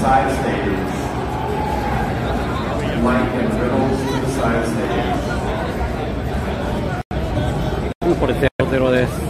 side stage. Mike and Riddles to the side stage. うんこれ00です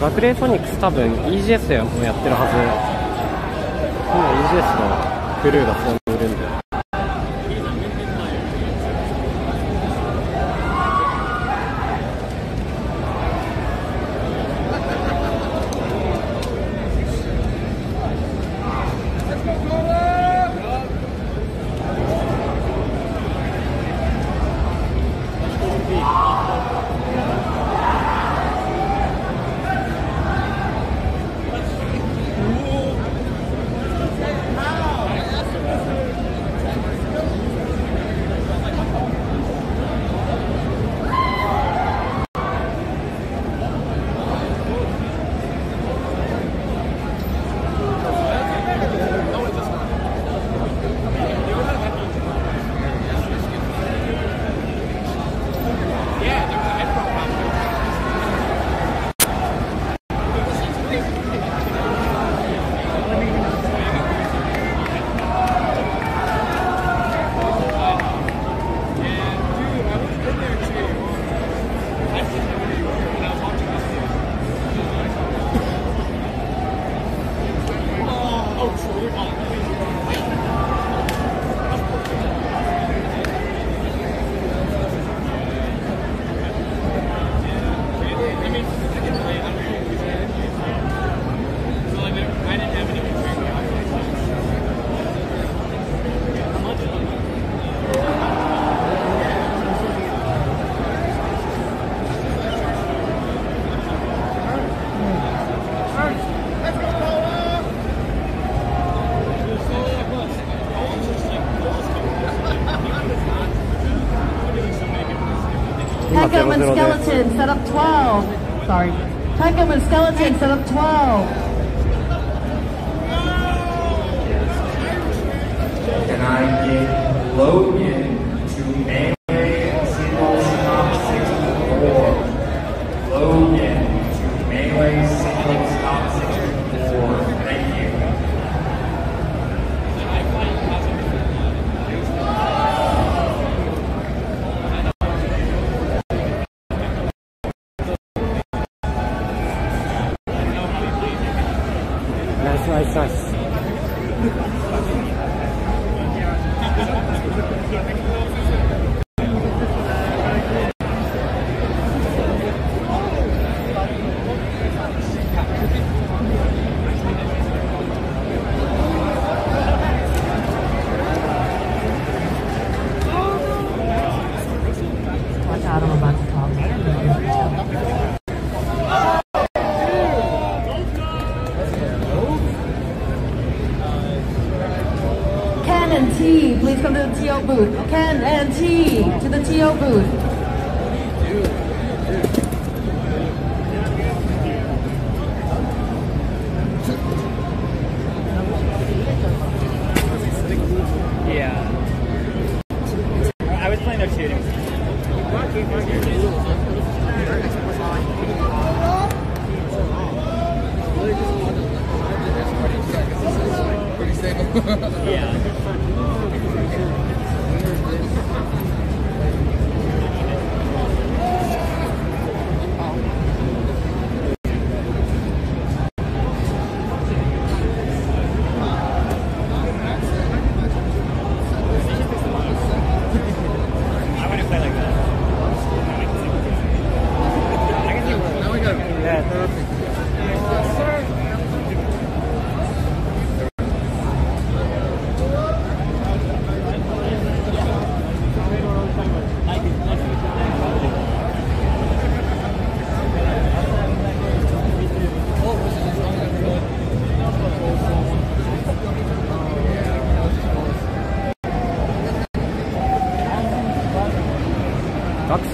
バクレーソニックス多分 EGS でもやってるはず。今 EGS のクルーがそこにい Skeleton set up 12. Sorry. Peckham and Skeleton set up 12. And I get Logan to melee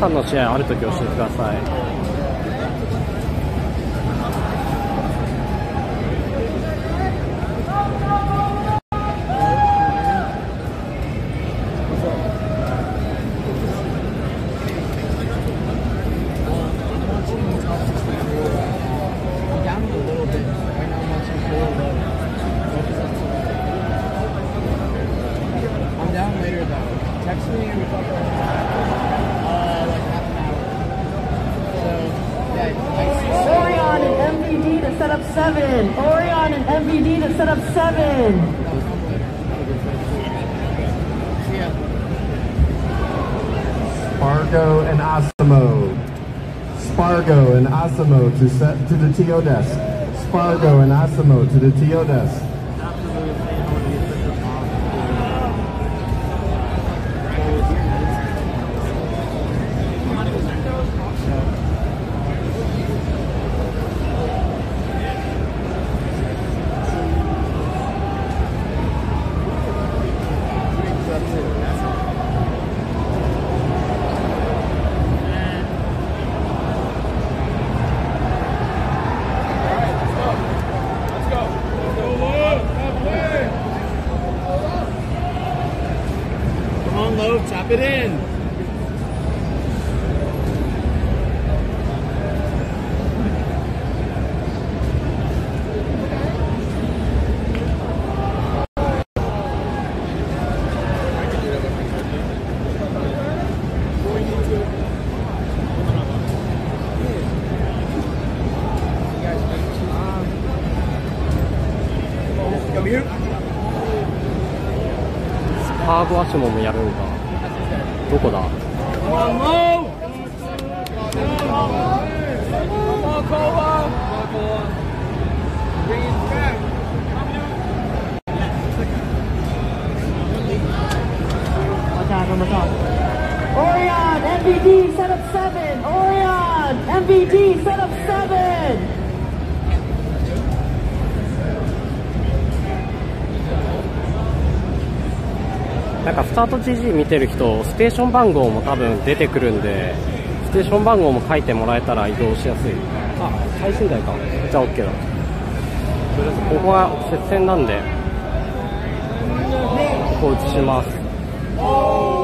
さんの試合あるとき教えてください。Asimo to to the TO desk. Spargo and Asimo to the TO desk. 确定スパーブワッシュンもやるんか。どこだ なんかスタート GG 見てる人、ステーション番号も多分出てくるんで、ステーション番号も書いてもらえたら移動しやすい。あ、最新台か。じゃあ OK だ。とりあえずここが接戦なんで、ここ移します。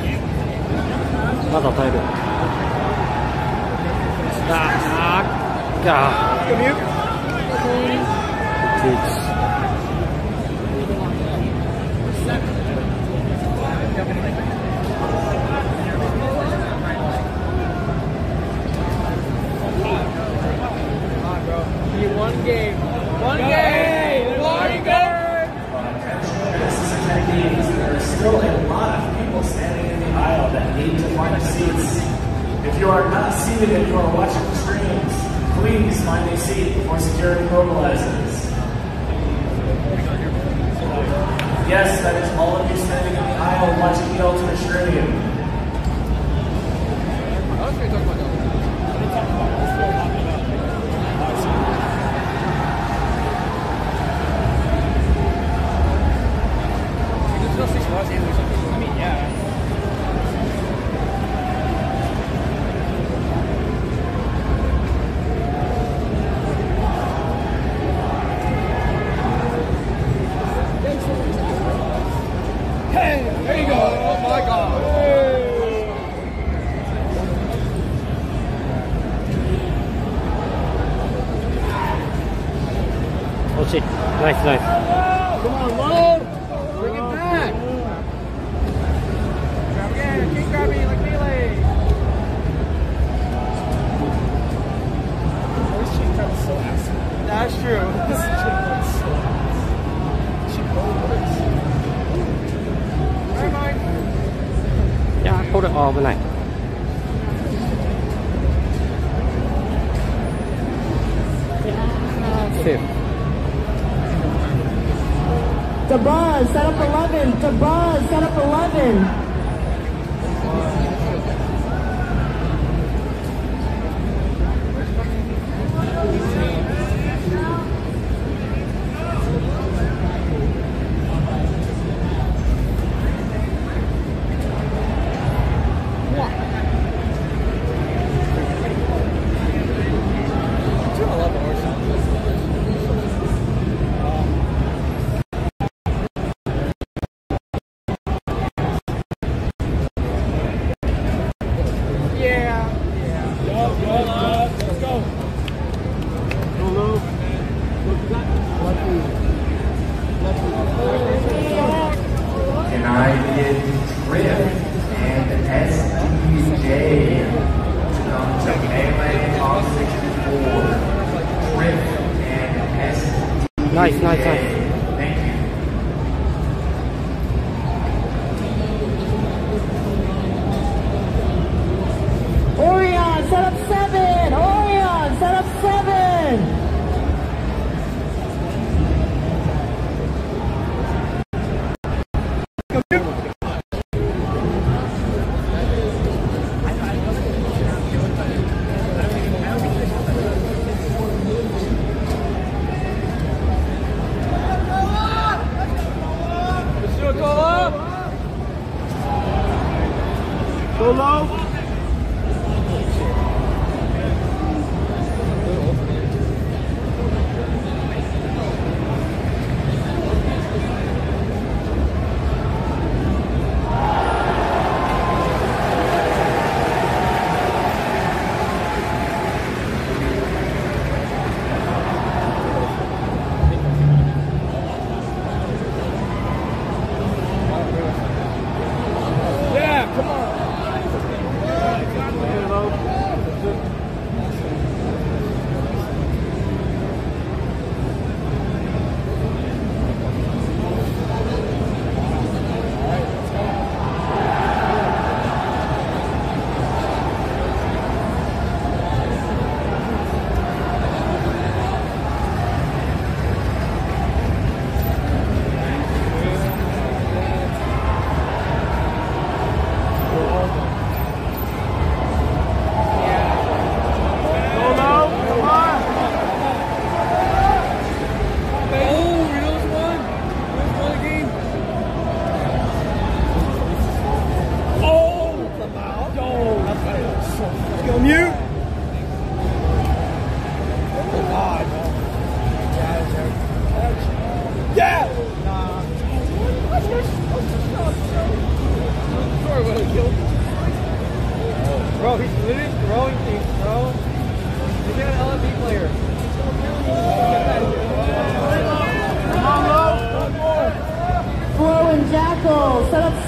まだ耐える。あー、あ Come seated and you are watching the streams, please find a seat before security mobilizes. Yes, that is all of you standing in the aisle watching the ultimate stream. overnight. Fifth. DeBron, set up 11. DeBron, set up 11. nice, nice, nice.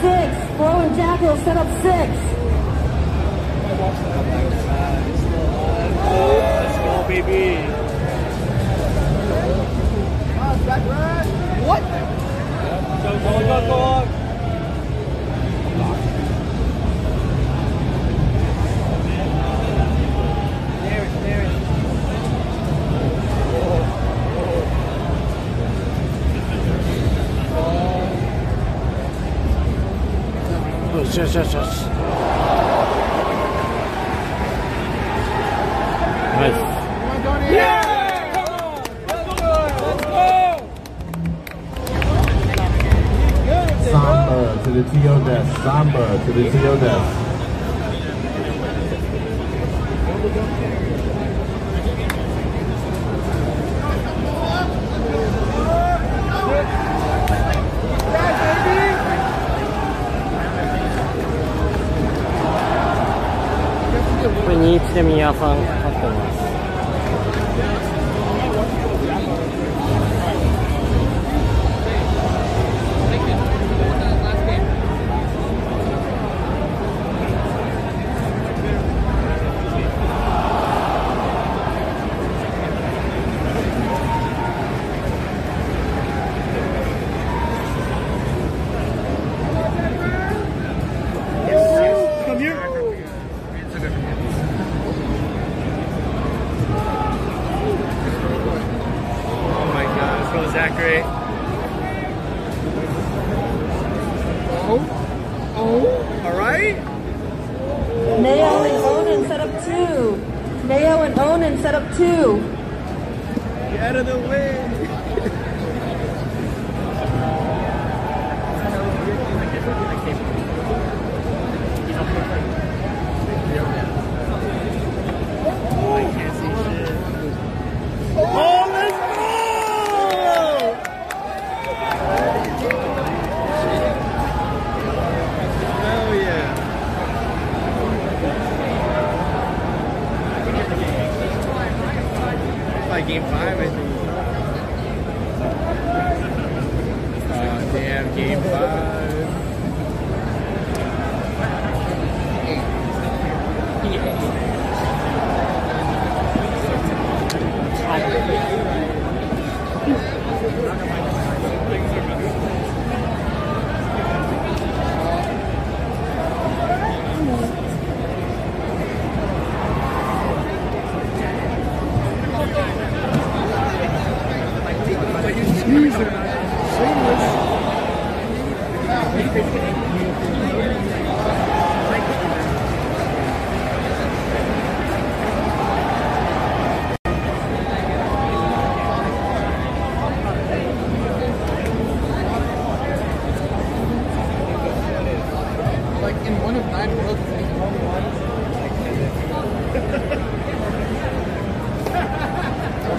six. Rowan Jack will set up six. Let's go, baby. What? Go, go, go, go. yes, yes, yes, yes. Samba to the TO desk. Samba to the TO desk. に一で宮さんかってます。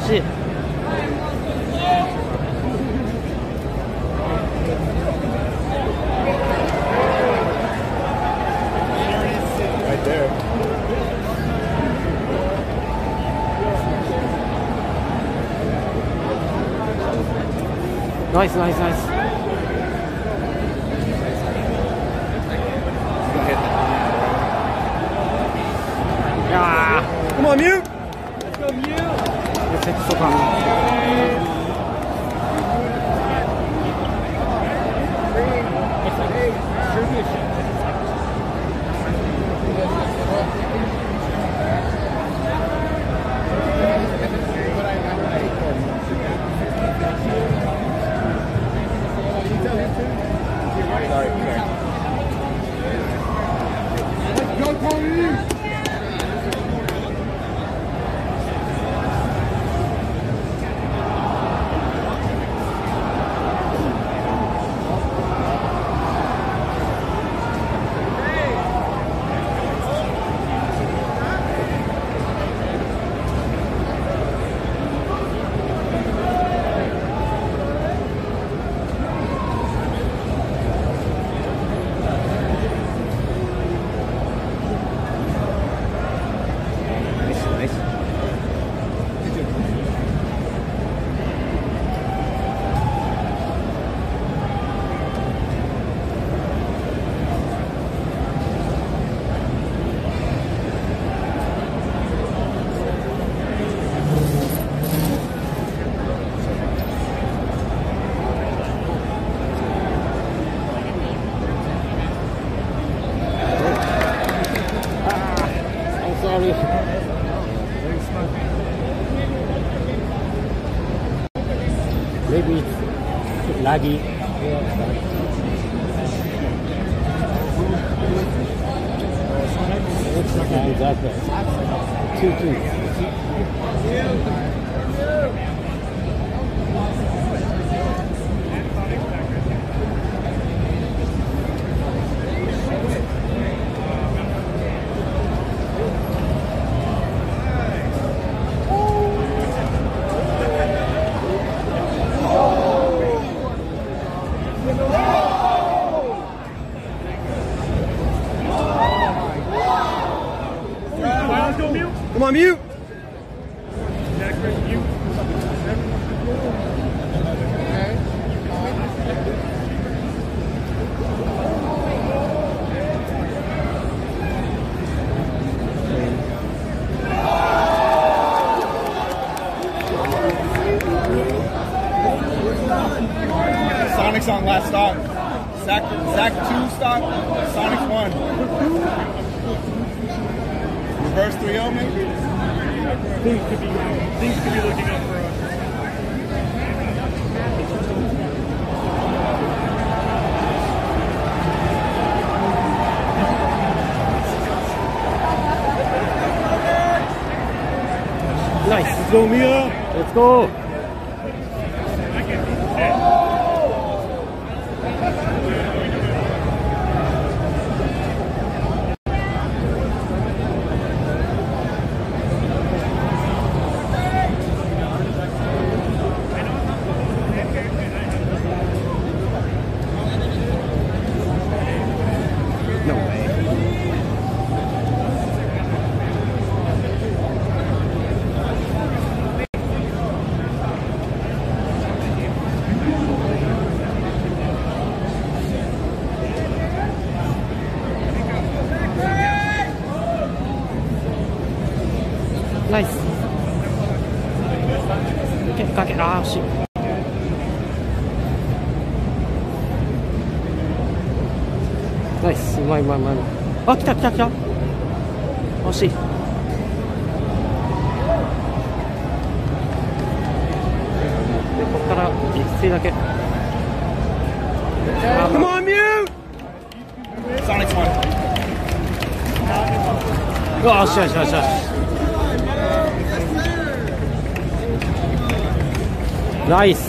Right there. Nice, nice, nice. He's out there. Two, two. I'm mute. Nice. Let's go, Miya. Let's go. ナイス。けかけ。あー惜しい。ナイス。うまいうまいうまいあ来た来た来た。惜しい。でここから一水だけ。あ Come on, Mew. Sonic's one. うわよしよしよしよし Nice.